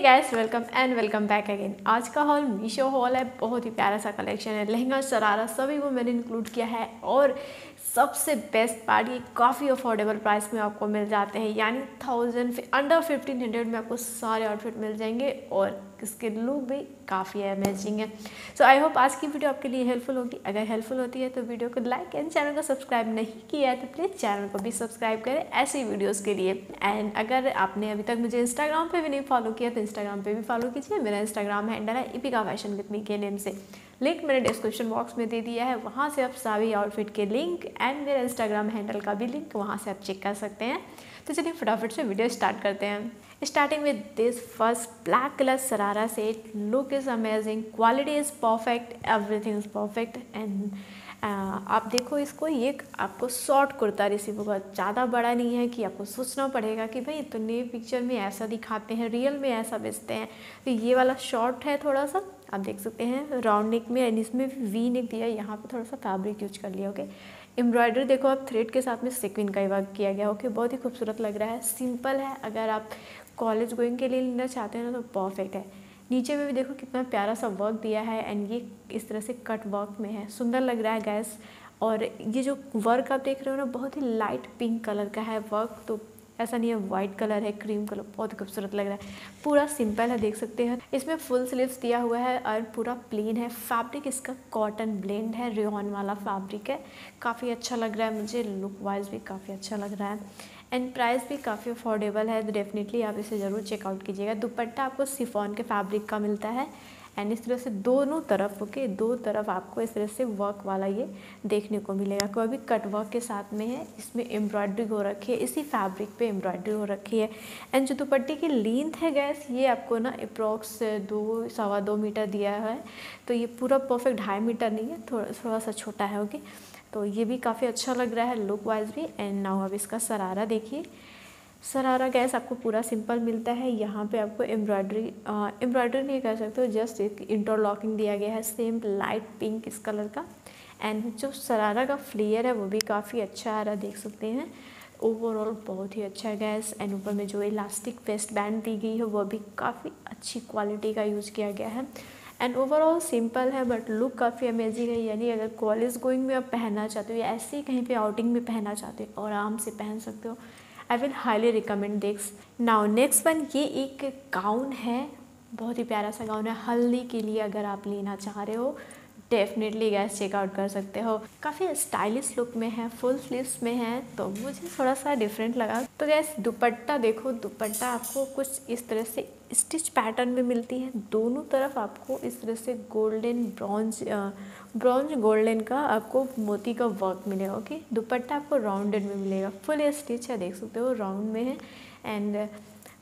Guys welcome and welcome back again आज का hall Meesho hall है, बहुत ही प्यारा सा कलेक्शन है। लहंगा शरारा सभी वो मैंने इंक्लूड किया है और सबसे बेस्ट पार्ट ये काफ़ी अफोर्डेबल प्राइस में आपको मिल जाते हैं। यानी थाउज़ेंड अंडर फिफ्टीन हंड्रेड में आपको सारे आउटफिट मिल जाएँगे और इसके लुक भी काफ़ी अमेजिंग है। सो आई होप आज की वीडियो आपके लिए हेल्पफुल होगी। अगर हेल्पफुल होती है तो वीडियो को लाइक एंड चैनल को सब्सक्राइब नहीं किया है तो प्लीज़ चैनल को भी सब्सक्राइब करें ऐसी वीडियोज़ के लिए। एंड अगर आपने अभी तक मुझे इंस्टाग्राम पर भी नहीं फॉलो किया तो इंस्टाग्राम पर भी फॉलो कीजिए। मेरा इंस्टाग्राम हैंडल है इपिका फ़ैशन विथ मी के नेम से। लिंक मैंने डिस्क्रिप्शन बॉक्स में दे दिया है, वहाँ से आप सारी आउटफिट के लिंक एंड मेरे इंस्टाग्राम हैंडल का भी लिंक वहाँ से आप चेक कर सकते हैं। तो चलिए फटाफट से वीडियो स्टार्ट करते हैं। Starting with this first black colour sharara set look is amazing quality is perfect everything is perfect and आप देखो इसको, ये आपको शॉर्ट कुर्ता रिसीव होगा। ज़्यादा बड़ा नहीं है कि आपको सोचना पड़ेगा कि भाई तो नए पिक्चर में ऐसा दिखाते हैं रियल में ऐसा बेचते हैं। तो ये वाला शॉर्ट है थोड़ा सा आप देख सकते हैं राउंड नेक में एंड इसमें वी नेक दिया, यहाँ पर थोड़ा सा फैब्रिक यूज़ कर लिया ओके एम्ब्रॉयडरी देखो, आप थ्रेड के साथ में सिक्विन का ही वर्क किया गया ओके बहुत ही खूबसूरत लग रहा है। सिंपल है, अगर आप कॉलेज गोइंग के लिए लेना चाहते हैं ना तो परफेक्ट है। नीचे में भी देखो कितना प्यारा सा वर्क दिया है एंड ये इस तरह से कट वर्क में है। सुंदर लग रहा है गैस और ये जो वर्क आप देख रहे हो ना, बहुत ही लाइट पिंक कलर का है वर्क तो ऐसा नहीं है वाइट कलर है क्रीम कलर बहुत खूबसूरत लग रहा है। पूरा सिंपल है, देख सकते हैं। इसमें फुल स्लीव्स दिया हुआ है और पूरा प्लेन है। फैब्रिक इसका कॉटन ब्लेंड है रेन वाला फैब्रिक है। काफ़ी अच्छा लग रहा है मुझे लुक वाइज भी काफ़ी अच्छा लग रहा है। एंड प्राइस भी काफ़ी अफोर्डेबल है तो डेफिनेटली आप इसे ज़रूर चेकआउट कीजिएगा। दुपट्टा आपको सिफॉन के फैब्रिक का मिलता है। एंड इस तरह से दोनों तरफ़ ओके दो तरफ़ आपको इस तरह से वर्क वाला ये देखने को मिलेगा। कोई भी कट वर्क के साथ में है, इसमें एम्ब्रॉयडरी हो रखी है, इसी फैब्रिक पे एम्ब्रॉयडरी हो रखी है। एंड जो दुपट्टे की लेंथ है गैस ये आपको ना अप्रॉक्स दो, सवा दो मीटर दिया है। तो ये पूरा परफेक्ट ढाई मीटर नहीं है, थोड़ा थोड़ा सा छोटा है ओके तो ये भी काफ़ी अच्छा लग रहा है लुक वाइज भी। एंड नाउ अब इसका सरारा देखिए। सरारा गैस आपको पूरा सिंपल मिलता है। यहाँ पे आपको एम्ब्रॉयडरी एम्ब्रॉयडरी नहीं कर सकते हो जस्ट एक इंटरलॉकिंग दिया गया है सेम लाइट पिंक इस कलर का। एंड जो सरारा का फ्लेयर है, वो भी काफ़ी अच्छा आ रहा देख सकते हैं। ओवरऑल बहुत ही अच्छा गैस एंड ऊपर में जो इलास्टिक वेस्ट बैंड दी गई है, वो भी काफ़ी अच्छी क्वालिटी का यूज़ किया गया है। एंड ओवरऑल सिंपल है बट लुक काफ़ी अमेजिंग है। यानी अगर कॉलेज गोइंग में आप पहनना चाहते हो, या ऐसे ही कहीं पे आउटिंग में पहनना चाहते हो आराम से पहन सकते हो I will highly recommend this now next one ये एक गाउन है। बहुत ही प्यारा सा गाउन है। हल्दी के लिए अगर आप लेना चाह रहे हो डेफिनेटली गैस चेकआउट कर सकते हो। काफ़ी स्टाइलिश लुक में है फुल स्लीव्स में है तो मुझे थोड़ा सा डिफरेंट लगा। तो गैस दुपट्टा देखो, दुपट्टा आपको कुछ इस तरह से स्टिच पैटर्न में मिलती है। दोनों तरफ़ आपको इस तरह से गोल्डन ब्रॉन्ज ब्रॉन्ज गोल्डन का आपको मोती का वर्क मिलेगा ओके दुपट्टा आपको राउंडेड में मिलेगा। फुल स्टिच है, देख सकते हो राउंड में है। एंड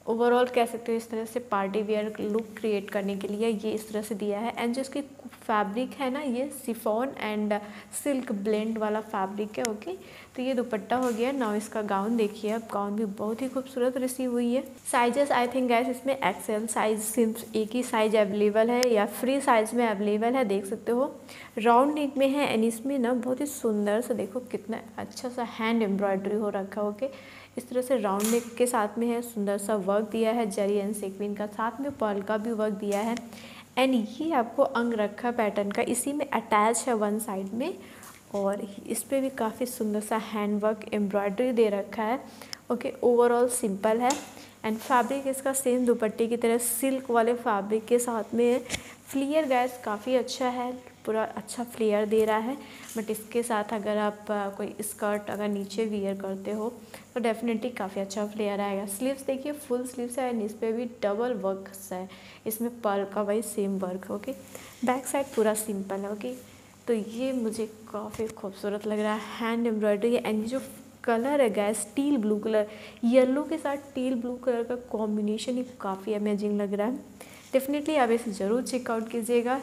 ओवरऑल कह सकते हो इस तरह से पार्टी वेयर लुक क्रिएट करने के लिए ये इस तरह से दिया है। एंड जो इसकी फैब्रिक है ना, ये सिफोन एंड सिल्क ब्लेंड वाला फैब्रिक है ओके तो ये दुपट्टा हो गया। नाउ इसका गाउन देखिए अब गाउन भी बहुत ही खूबसूरत रिसीव हुई है। साइजेस आई थिंक गैस इसमें एक्सेल साइज़ सिर्फ़ एक ही साइज़ अवेलेबल है या फ्री साइज़ में अवेलेबल है, देख सकते हो। राउंड नेक में है एंड इसमें ना बहुत ही सुंदर सा देखो, कितना अच्छा सा हैंड एम्ब्रॉयडरी हो रखा है ओके इस तरह से राउंड नेक के साथ में है, सुंदर सा वर्क दिया है जरी एंड सेक्विन का साथ में पर्ल का भी वर्क दिया है। एंड ये आपको अंग रखा पैटर्न का, इसी में अटैच है वन साइड में, और इस पर भी काफ़ी सुंदर सा हैंड वर्क एम्ब्रॉयडरी दे रखा है। ओके ओवरऑल सिंपल है। एंड फैब्रिक इसका सेम दुपट्टे की तरह सिल्क वाले फैब्रिक के साथ में है। फ्लियर गैस काफ़ी अच्छा है। पूरा अच्छा फ्लेयर दे रहा है बट इसके साथ अगर आप कोई स्कर्ट अगर नीचे वियर करते हो तो डेफिनेटली काफ़ी अच्छा फ्लेयर आएगा। स्लीव्स देखिए फुल स्लीव्स है एंड इस पर भी डबल वर्क है। इसमें पर का वही same work okay back side पूरा सिंपल है ओके तो ये मुझे काफ़ी खूबसूरत लग रहा है। हैंड एम्ब्रॉयडरी एंड जो कलर है guys teal blue colour yellow के साथ टील ब्लू कलर का कॉम्बिनेशन ही काफ़ी अमेजिंग लग रहा है। डेफिनेटली आप इसे ज़रूर चेकआउट कीजिएगा।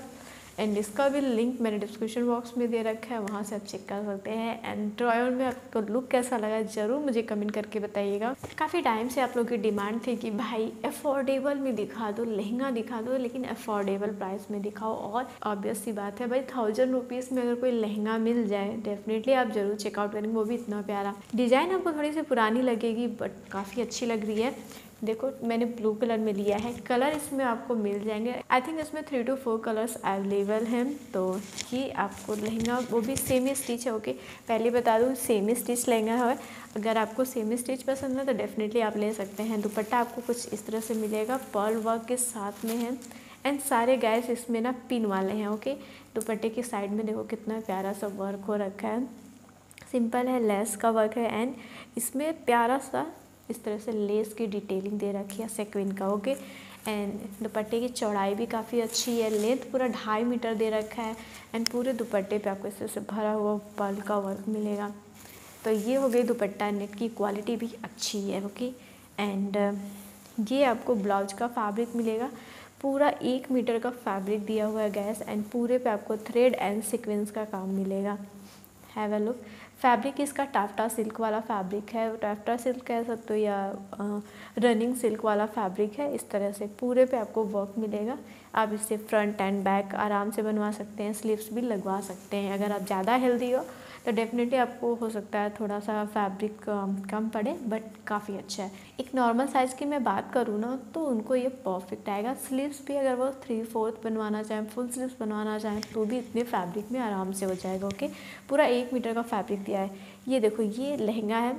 एंड इसका भी लिंक मैंने डिस्क्रिप्शन बॉक्स में दे रखा है, वहाँ से आप चेक कर सकते हैं। एंड ट्रायल में आपको लुक कैसा लगा ज़रूर मुझे कमेंट करके बताइएगा। काफ़ी टाइम से आप लोगों की डिमांड थी कि भाई अफोर्डेबल में दिखा दो, लहंगा दिखा दो, लेकिन अफोर्डेबल प्राइस में दिखाओ। और ऑब्वियस सी बात है भाई थाउज़ेंड रुपीज़ में अगर कोई लहंगा मिल जाए डेफिनेटली आप ज़रूर चेकआउट करेंगे, वो भी इतना प्यारा। डिज़ाइन आपको थोड़ी सी पुरानी लगेगी बट काफ़ी अच्छी लग रही है। देखो, मैंने ब्लू कलर में लिया है। कलर इसमें आपको मिल जाएँगे। आई थिंक इसमें three two four colours available हैं। तो ये आपको लहंगा, वो भी सेमी स्टिच है ओके पहले बता दूँ सेमी स्टिच लहंगा है। अगर आपको सेमी स्टिच पसंद है तो डेफिनेटली आप ले सकते हैं। दुपट्टा आपको कुछ इस तरह से मिलेगा। पर्ल वर्क के साथ में है। एंड सारे गैस इसमें ना पिन वाले हैं ओके दुपट्टे की साइड में देखो, कितना प्यारा सा वर्क हो रखा है। सिंपल है लेस का वर्क है। एंड इसमें प्यारा सा इस तरह से लेस की डिटेलिंग दे रखी है सेक्विन का ओके एंड दुपट्टे की चौड़ाई भी काफ़ी अच्छी है लेंथ पूरा ढाई मीटर दे रखा है एंड पूरे दुपट्टे पे आपको इस तरह से भरा हुआ पल का वर्क मिलेगा। तो ये हो गई दुपट्टा नेट की क्वालिटी भी अच्छी है ओके एंड ये आपको ब्लाउज का फैब्रिक मिलेगा। पूरा एक मीटर का फैब्रिक दिया हुआ है गैस एंड पूरे पे आपको थ्रेड एंड सिक्वेंस का काम मिलेगा। हैव अ लुक फैब्रिक इसका टाफ्टा सिल्क वाला फैब्रिक है टाफ्टा सिल्क कह सकते हो या रनिंग सिल्क वाला फैब्रिक है, इस तरह से पूरे पे आपको वर्क मिलेगा। आप इससे फ्रंट एंड बैक आराम से बनवा सकते हैं स्लीव्स भी लगवा सकते हैं। अगर आप ज़्यादा हेल्दी हो तो डेफिनेटली आपको हो सकता है थोड़ा सा फैब्रिक कम पड़े बट काफ़ी अच्छा है। एक नॉर्मल साइज़ की मैं बात करूँ ना तो उनको ये परफेक्ट आएगा। स्लीव्स भी अगर वो थ्री फोर्थ बनवाना चाहें फुल स्लीव्स बनवाना चाहें तो भी इतने फैब्रिक में आराम से हो जाएगा ओके पूरा एक मीटर का फैब्रिक दिया है। ये देखो, ये लहंगा है।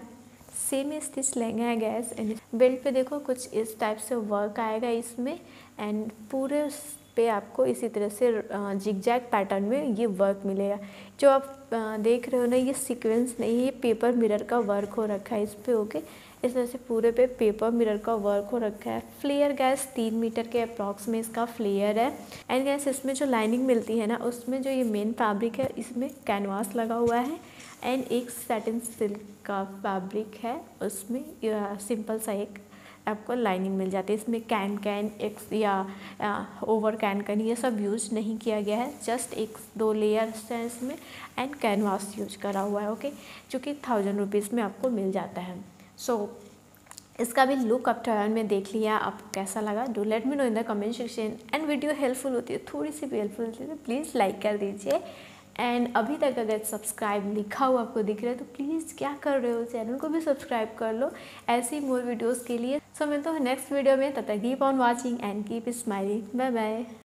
सेम स्टिच लहंगा है गैस एंड बेल्ट पे देखो, कुछ इस टाइप से वर्क आएगा इसमें एंड पूरे पे आपको इसी तरह से जिग जैग पैटर्न में ये वर्क मिलेगा। जो आप देख रहे हो ना, ये सीक्वेंस नहीं, ये पेपर मिरर का वर्क हो रखा है इस पर ओके इस तरह से पूरे पे पेपर मिरर का वर्क हो रखा है। फ्लेयर गैस तीन मीटर के अप्रॉक्स में इसका फ्लेयर है। एंड गैस इसमें जो लाइनिंग मिलती है ना, उसमें जो ये मेन फैब्रिक है, इसमें कैनवास लगा हुआ है। एंड एक सेटिन सिल्क का फैब्रिक है, उसमें सिंपल सा एक आपको लाइनिंग मिल जाती है। इसमें कैन कैन एक्स या ओवर कैन कैन ये सब यूज़ नहीं किया गया है। जस्ट एक दो लेयर्स हैं इसमें एंड कैनवास यूज़ करा हुआ है ओके जो कि थाउज़ेंड रुपीज़ में आपको मिल जाता है। सो so, इसका भी लुक अप ट्रायल में देख लिया। आपको कैसा लगा? Do let me know in the comment section and video helpful होती है थोड़ी सी भी हेल्पफुल होती है तो प्लीज़ लाइक कर दीजिए। एंड अभी तक अगर सब्सक्राइब लिखा हुआ आपको दिख रहा है तो प्लीज़ क्या कर रहे हो? चैनल को भी सब्सक्राइब कर लो। ऐसी मोर वीडियोज़ के लिए। सो मैं तो नेक्स्ट वीडियो में। तब तक keep on watching and keep smiling bye bye